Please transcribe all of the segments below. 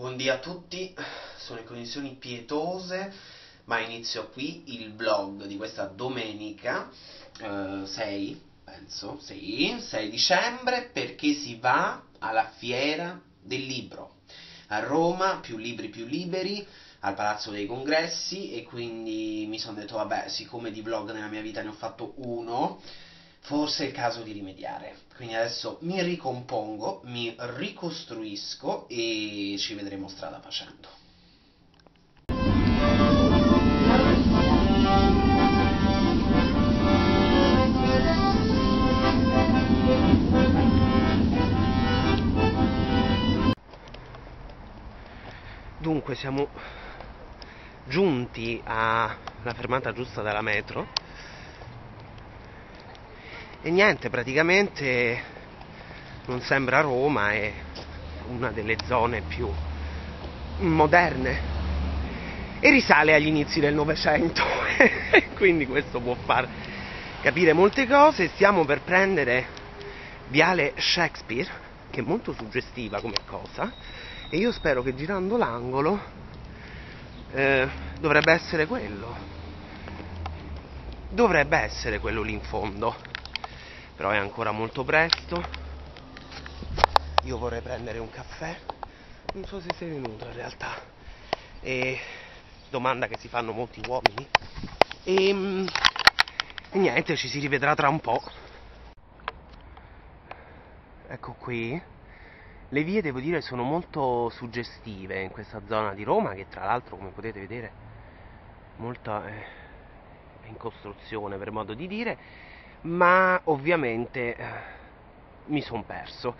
Buondì a tutti, sono in condizioni pietose, ma inizio qui il vlog di questa domenica eh, 6, penso, sì, 6 dicembre, perché si va alla fiera del libro. A Roma, più libri più liberi, al Palazzo dei Congressi e quindi mi sono detto, vabbè, siccome di vlog nella mia vita ne ho fatto uno, forse è il caso di rimediare. Quindi adesso mi ricompongo, mi ricostruisco e ci vedremo strada facendo. Dunque siamo giunti alla fermata giusta della metro e niente, praticamente non sembra Roma, è una delle zone più moderne e risale agli inizi del Novecento, quindi questo può far capire molte cose. Stiamo per prendere Viale Shakespeare, che è molto suggestiva come cosa, e io spero che girando l'angolo eh, dovrebbe essere quello. Dovrebbe essere quello lì in fondo però è ancora molto presto. Io vorrei prendere un caffè. Non so se sei venuto in realtà. E domanda che si fanno molti uomini. E, ehm, e niente, ci si rivedrà tra un po'. Ecco qui. Le vie, devo dire, sono molto suggestive in questa zona di Roma, che tra l'altro, come potete vedere, molta è in costruzione per modo di dire ma ovviamente eh, mi sono perso.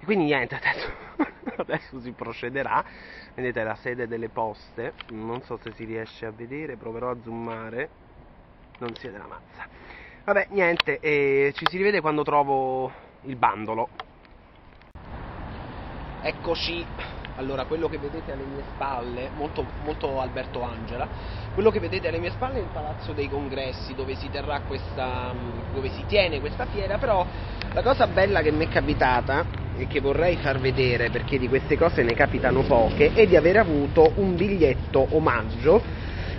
E quindi niente, adesso, adesso si procederà. Vedete la sede delle poste, non so se si riesce a vedere, proverò a zoomare. Non si vede la mazza. Vabbè, niente, eh, ci si rivede quando trovo il bandolo. Eccoci allora, quello che vedete alle mie spalle, molto, molto Alberto Angela, quello che vedete alle mie spalle è il Palazzo dei Congressi dove si, questa, dove si tiene questa fiera, però la cosa bella che mi è capitata e che vorrei far vedere, perché di queste cose ne capitano poche, è di aver avuto un biglietto omaggio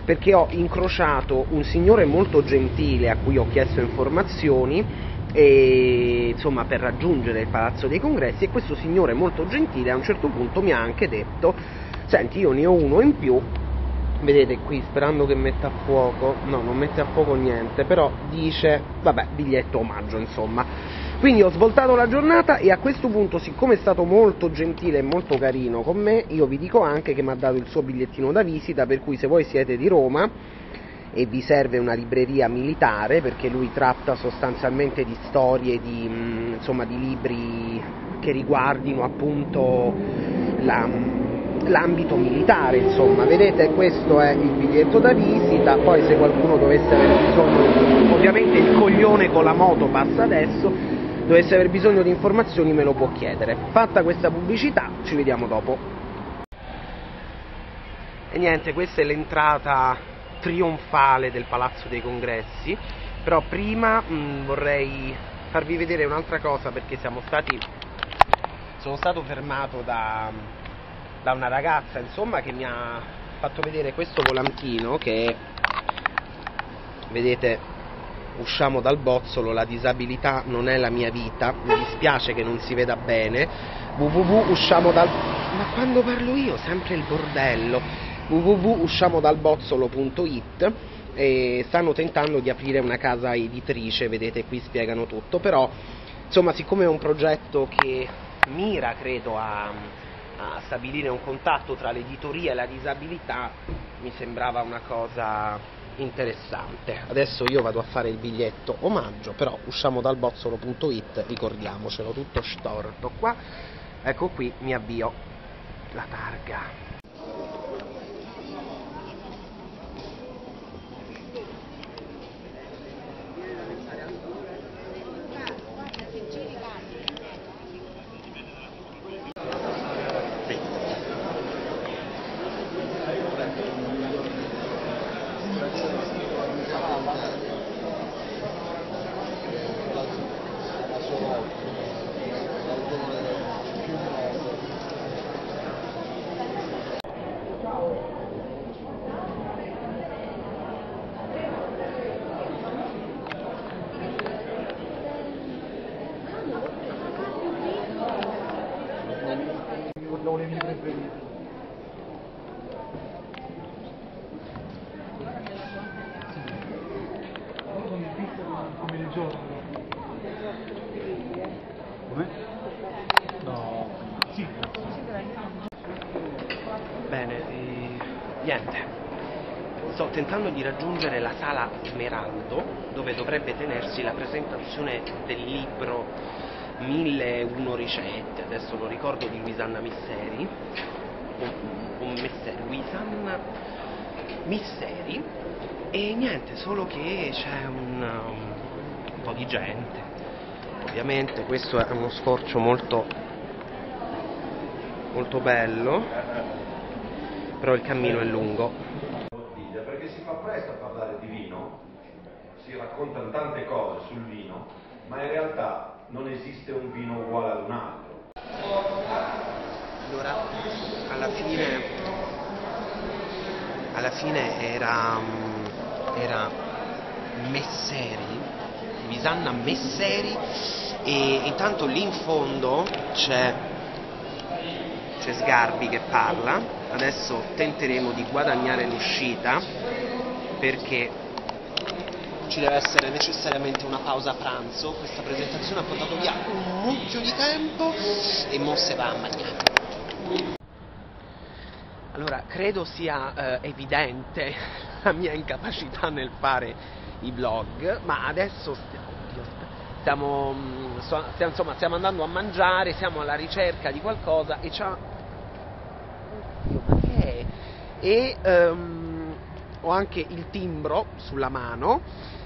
perché ho incrociato un signore molto gentile a cui ho chiesto informazioni e, insomma, per raggiungere il Palazzo dei Congressi e questo signore molto gentile a un certo punto mi ha anche detto senti io ne ho uno in più vedete qui sperando che metta a fuoco. No non mette a fuoco niente però dice vabbè biglietto omaggio insomma. Quindi ho svoltato la giornata e a questo punto siccome è stato molto gentile e molto carino con me io vi dico anche che mi ha dato il suo bigliettino da visita per cui se voi siete di Roma e vi serve una libreria militare perché lui tratta sostanzialmente di storie, di, mm, insomma, di libri che riguardino appunto la, l'ambito militare, insomma, vedete questo è il biglietto da visita, poi se qualcuno dovesse aver bisogno, ovviamente il coglione con la moto passa adesso, dovesse aver bisogno di informazioni me lo può chiedere. Fatta questa pubblicità, ci vediamo dopo. E niente, questa è l'entrata trionfale del Palazzo dei Congressi, però prima mh, vorrei farvi vedere un'altra cosa perché siamo stati, sono stato fermato da, da una ragazza insomma che mi ha fatto vedere questo volantino che vedete usciamo dal bozzolo, la disabilità non è la mia vita, mi dispiace che non si veda bene, www usciamo dal... ma quando parlo io sempre il bordello, www.usciamodalbozzolo.it e stanno tentando di aprire una casa editrice, vedete qui spiegano tutto, però insomma siccome è un progetto che mira credo a, a stabilire un contatto tra l'editoria e la disabilità mi sembrava una cosa interessante. Adesso io vado a fare il biglietto omaggio, però usciamo dal bozzolo.it, ricordiamocelo, tutto storto qua. Ecco qui mi avvio la targa. Come? No. Sì. Bene, e... niente. Sto tentando di raggiungere la sala Smeraldo, dove dovrebbe tenersi la presentazione del libro 1001 ricette, adesso non ricordo di Luisanna Misseri, o, o Messeri, Luisanna Misseri, e niente, solo che c'è un, un po' di gente. Ovviamente questo è uno scorcio molto, molto bello, però il cammino è lungo. perché si fa presto a parlare di vino, si raccontano tante cose sul vino, ma in realtà non esiste un vino uguale ad un altro. Allora, alla fine, alla fine era, era Messeri, Visanna Messeri. E intanto lì in fondo c'è, c'è Sgarbi che parla, adesso tenteremo di guadagnare l'uscita perché ci deve essere necessariamente una pausa pranzo, questa presentazione ha portato via un mucchio di tempo e mo se va a mangiare. Allora, credo sia eh, evidente la mia incapacità nel fare i vlog, ma adesso stiamo, oddio, stiamo, mm, sto- stiamo- insomma, stiamo andando a mangiare, siamo alla ricerca di qualcosa e c'ha... Oddio, ma che è? E ehm, ho anche il timbro sulla mano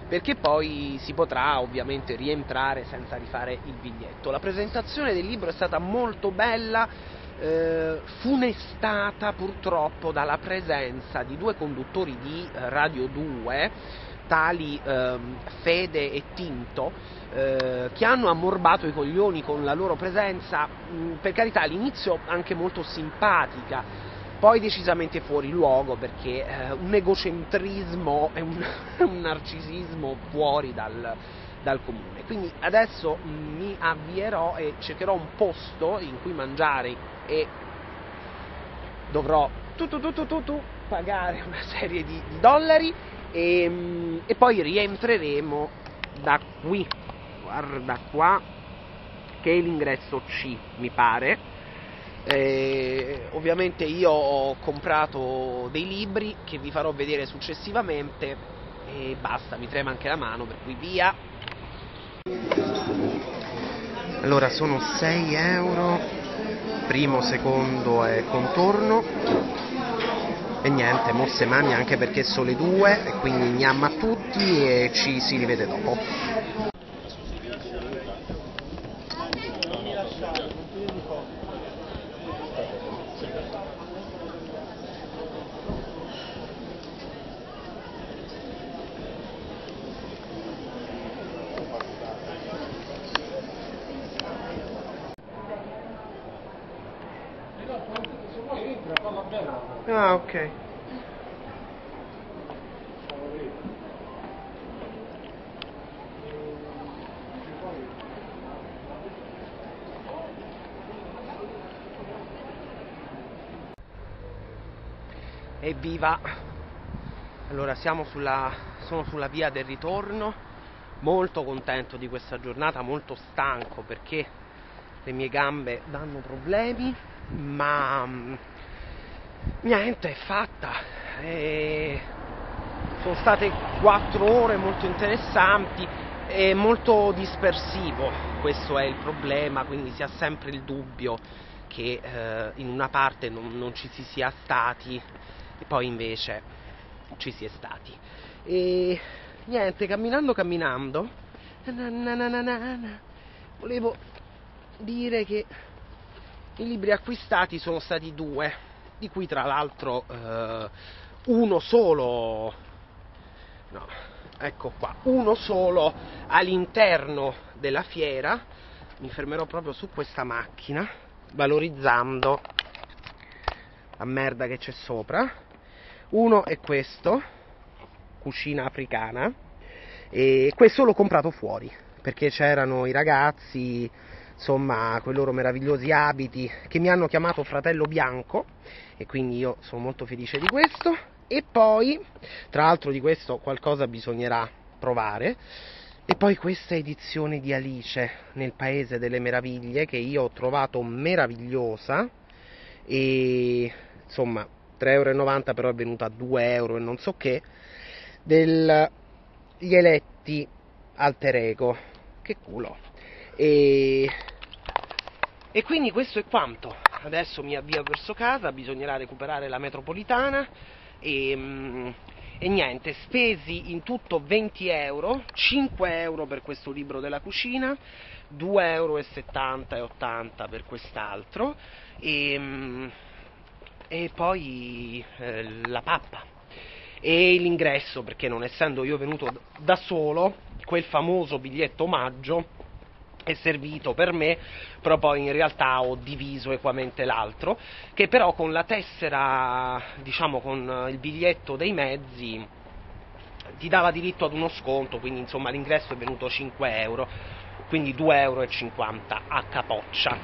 perché poi si potrà ovviamente rientrare senza rifare il biglietto. La presentazione del libro è stata molto bella, eh, funestata purtroppo dalla presenza di due conduttori di eh, Radio 2, tali ehm, Fede e Tinto, eh, che hanno ammorbato i coglioni con la loro presenza, mh, per carità all'inizio anche molto simpatica, poi decisamente fuori luogo perché eh, un egocentrismo e un, un narcisismo fuori dal, dal comune. Quindi adesso mm, mi avvierò e cercherò un posto in cui mangiare e dovrò tu, tu, tu, pagare una serie di dollari e, mm, e poi rientreremo da qui, guarda qua, che è l'ingresso C mi pare. Eh, ovviamente io ho comprato dei libri che vi farò vedere successivamente e basta, mi trema anche la mano, per cui via. Allora sono 6 euro, primo, secondo e contorno e niente, mosse mani anche perché sono le 2 e quindi gnamma a tutti e ci si rivede dopo. Ah, ok. Evviva! Allora siamo sulla, sono sulla via del ritorno, molto contento di questa giornata, molto stanco perché le mie gambe danno problemi, ma mm, niente, è fatta. E sono state quattro ore molto interessanti e molto dispersivo, questo è il problema, quindi si ha sempre il dubbio che eh, in una parte non, non ci si sia stati e poi invece ci si è stati. E niente, camminando camminando, na na na na na na, volevo dire che i libri acquistati sono stati due, di cui tra l'altro eh, uno solo, no, ecco qua, uno solo all'interno della fiera, mi fermerò proprio su questa macchina, valorizzando la merda che c'è sopra. Uno è questo, cucina africana, e questo l'ho comprato fuori, perché c'erano i ragazzi insomma quei loro meravigliosi abiti che mi hanno chiamato fratello bianco e quindi io sono molto felice di questo. E poi tra l'altro di questo qualcosa bisognerà provare e poi questa edizione di Alice nel Paese delle Meraviglie che io ho trovato meravigliosa e insomma 3,90 euro però è venuta a 2 euro e non so che degli eletti alter ego. Che culo e, e quindi questo è quanto. Adesso mi avvio verso casa bisognerà recuperare la metropolitana. E, mm, e niente, spesi in tutto 20 euro, 5 euro per questo libro della cucina, 2,70 euro e 80 per quest'altro. E, mm, e poi eh, la pappa. E l'ingresso perché non essendo io venuto da solo quel famoso biglietto omaggio è servito per me, però poi in realtà ho diviso equamente l'altro, che però con la tessera, diciamo con il biglietto dei mezzi, ti dava diritto ad uno sconto, quindi insomma l'ingresso è venuto 5 euro, quindi 2,50 euro a capoccia.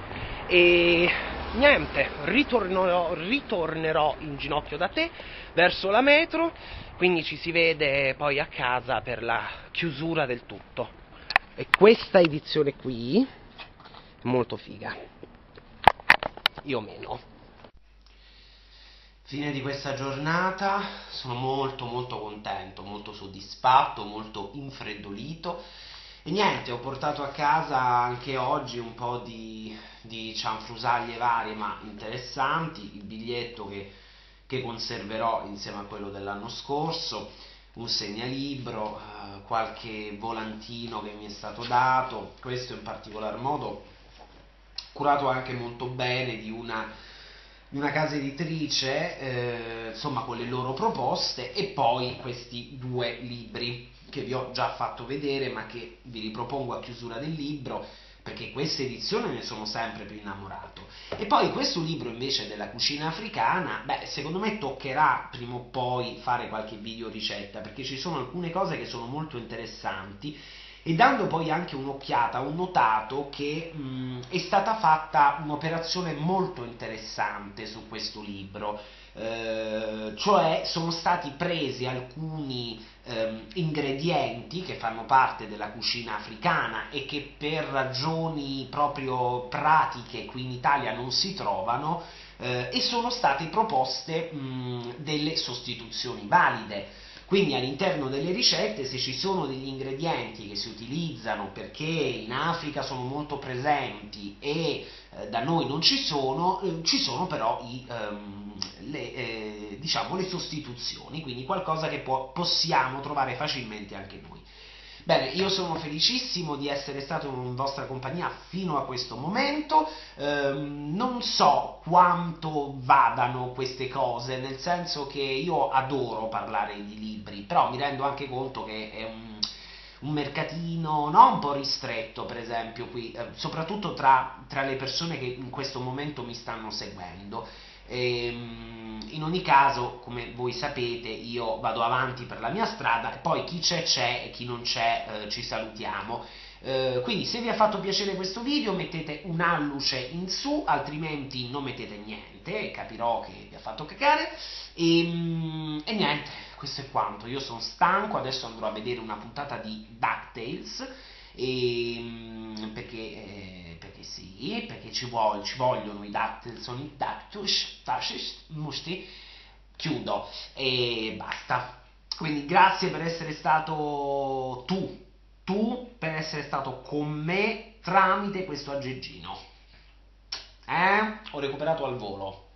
E niente, ritornerò, ritornerò in ginocchio da te verso la metro, quindi ci si vede poi a casa per la chiusura del tutto. E questa edizione qui è molto figa. Io meno. Fine di questa giornata, sono molto molto contento, molto soddisfatto, molto infreddolito. E niente, ho portato a casa anche oggi un po' di, di cianfrusaglie varie ma interessanti, il biglietto che, che conserverò insieme a quello dell'anno scorso un segnalibro, eh, qualche volantino che mi è stato dato, questo in particolar modo curato anche molto bene di una, di una casa editrice, eh, insomma con le loro proposte e poi questi due libri che vi ho già fatto vedere ma che vi ripropongo a chiusura del libro perché queste edizioni ne sono sempre più innamorato. E poi questo libro invece della cucina africana, beh, secondo me toccherà prima o poi fare qualche video ricetta, perché ci sono alcune cose che sono molto interessanti e dando poi anche un'occhiata ho notato che mh, è stata fatta un'operazione molto interessante su questo libro eh, cioè sono stati presi alcuni ehm, ingredienti che fanno parte della cucina africana e che per ragioni proprio pratiche qui in Italia non si trovano eh, e sono state proposte mh, delle sostituzioni valide. Quindi all'interno delle ricette se ci sono degli ingredienti che si utilizzano perché in Africa sono molto presenti e eh, da noi non ci sono, eh, ci sono però i, ehm, le, eh, diciamo, le, sostituzioni, quindi qualcosa che può, possiamo trovare facilmente anche noi. Bene, io sono felicissimo di essere stato in vostra compagnia fino a questo momento, ehm, non so quanto vadano queste cose, nel senso che io adoro parlare di libri, però mi rendo anche conto che è un, un mercatino no? un po' ristretto, per esempio, qui, eh, soprattutto tra, tra le persone che in questo momento mi stanno seguendo. Ehm, in ogni caso, come voi sapete, io vado avanti per la mia strada e poi chi c'è c'è e chi non c'è eh, ci salutiamo. Eh, quindi se vi ha fatto piacere questo video mettete un alluce in su, altrimenti non mettete niente capirò che vi ha fatto cacare. E, ehm, e niente, questo è quanto. Io sono stanco, adesso andrò a vedere una puntata di DuckTales e, ehm, perché, eh, perché sì, perché ci, vuole, ci vogliono i Dactyls, Dactus, Musti, chiudo e basta. Quindi grazie per essere stato tu, tu per essere stato con me tramite questo aggeggino. Eh? Ho recuperato al volo.